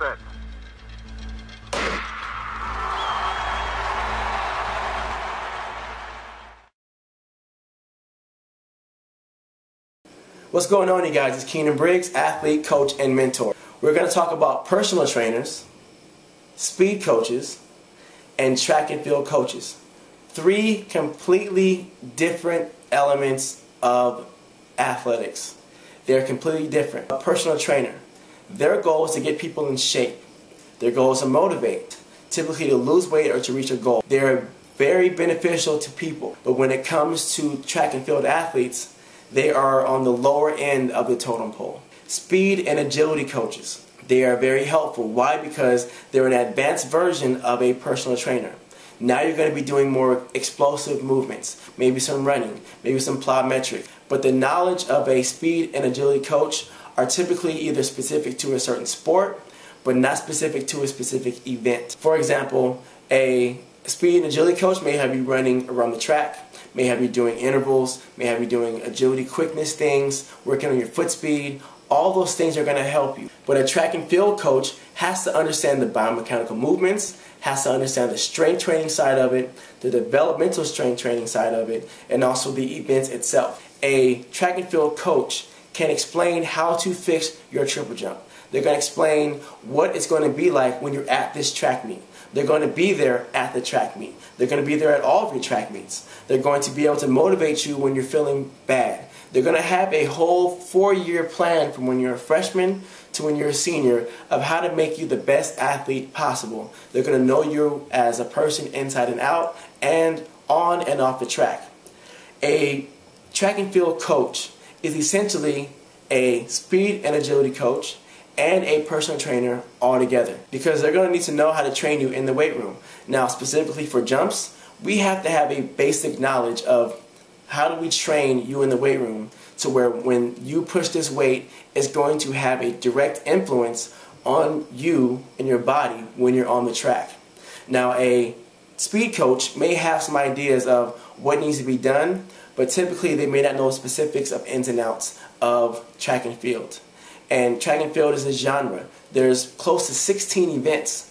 set. What's going on, you guys? It's Keinan Briggs, athlete, coach, and mentor. We're going to talk about personal trainers, speed coaches, and track and field coaches. Three completely different elements of athletics. They're completely different. A personal trainer, their goal is to get people in shape. Their goal is to motivate, typically to lose weight or to reach a goal. They're very beneficial to people, but when it comes to track and field athletes, they are on the lower end of the totem pole. Speed and agility coaches. They are very helpful. Why? Because they're an advanced version of a personal trainer. Now you're going to be doing more explosive movements, maybe some running, maybe some plyometric. But the knowledge of a speed and agility coach are typically either specific to a certain sport, but not specific to a specific event. For example, a speed and agility coach may have you running around the track may have you doing intervals, may have you doing agility, quickness things, working on your foot speed. All those things are going to help you. But a track and field coach has to understand the biomechanical movements, has to understand the strength training side of it, the developmental strength training side of it, and also the events itself. A track and field coach can explain how to fix your triple jump. They're going to explain what it's going to be like when you're at this track meet. They're going to be there at the track meet. They're going to be there at all of your track meets. They're going to be able to motivate you when you're feeling bad. They're going to have a whole four year plan from when you're a freshman to when you're a senior of how to make you the best athlete possible. They're going to know you as a person inside and out and on and off the track. A track and field coach is essentially a speed and agility coach and a personal trainer all together because they're going to need to know how to train you in the weight room. Now, specifically for jumps, we have to have a basic knowledge of how do we train you in the weight room to where when you push this weight, it's going to have a direct influence on you and your body when you're on the track. Now, a speed coach may have some ideas of what needs to be done, but typically they may not know specifics of ins and outs of track and field. And track and field is a genre. There's close to 16 events.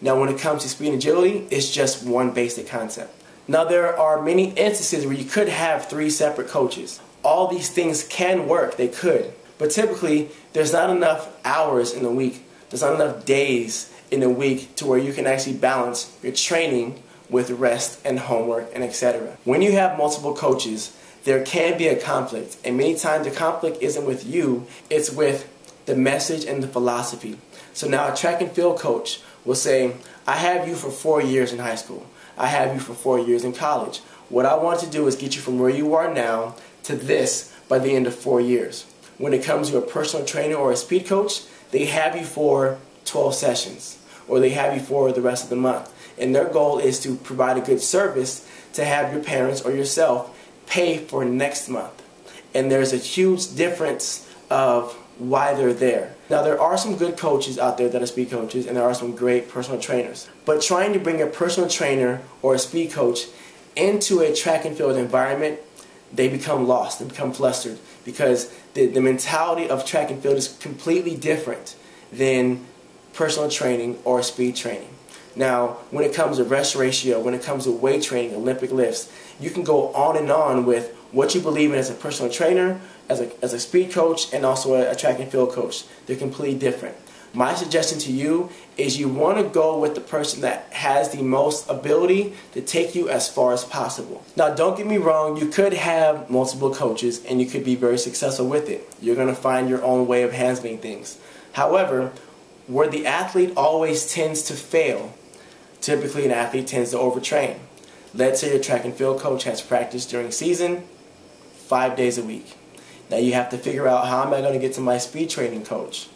Now when it comes to speed and agility, it's just one basic concept. Now there are many instances where you could have three separate coaches. All these things can work, they could. But typically, there's not enough hours in the week, there's not enough days in a week to where you can actually balance your training with rest and homework and etc. When you have multiple coaches, there can be a conflict. And many times the conflict isn't with you, it's with the message and the philosophy. So now a track and field coach will say, I have you for four years in high school. I have you for four years in college. What I want to do is get you from where you are now to this by the end of four years. When it comes to a personal trainer or a speed coach, they have you for 12 sessions or they have you for the rest of the month. And their goal is to provide a good service to have your parents or yourself pay for next month. And there's a huge difference of why they're there. Now, there are some good coaches out there that are speed coaches, and there are some great personal trainers. But trying to bring a personal trainer or a speed coach into a track and field environment, they become lost, they become flustered because the, the mentality of track and field is completely different than personal training or speed training. Now, when it comes to rest ratio, when it comes to weight training, Olympic lifts, you can go on and on with what you believe in as a personal trainer, as a, as a speed coach, and also a, a track and field coach. They're completely different. My suggestion to you is you want to go with the person that has the most ability to take you as far as possible. Now, don't get me wrong, you could have multiple coaches and you could be very successful with it. You're going to find your own way of handling things. However, where the athlete always tends to fail, typically an athlete tends to overtrain. Let's say your track and field coach has practice during season five days a week. Now you have to figure out how am I going to get to my speed training coach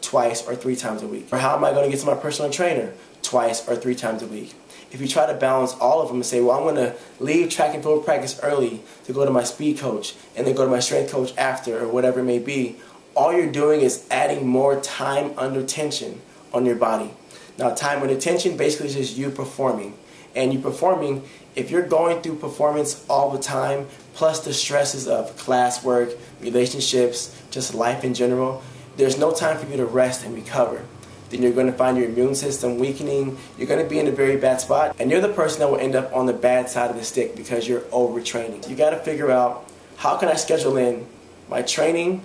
twice or three times a week? Or how am I going to get to my personal trainer twice or three times a week? If you try to balance all of them and say, well, I'm going to leave track and field practice early to go to my speed coach and then go to my strength coach after or whatever it may be, all you're doing is adding more time under tension on your body. Now, time under attention basically is just you performing and you performing, if you're going through performance all the time, plus the stresses of classwork, relationships, just life in general, there's no time for you to rest and recover. then you're going to find your immune system weakening. You're going to be in a very bad spot, and you're the person that will end up on the bad side of the stick because you're overtraining. You got to figure out how can I schedule in my training,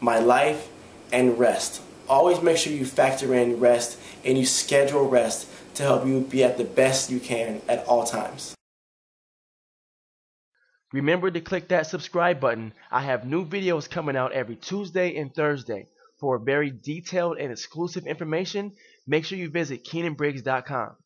my life, and rest. Always make sure you factor in rest and you schedule rest to help you be at the best you can at all times. Remember to click that subscribe button. I have new videos coming out every Tuesday and Thursday. For very detailed and exclusive information, make sure you visit KeinanBriggs.com.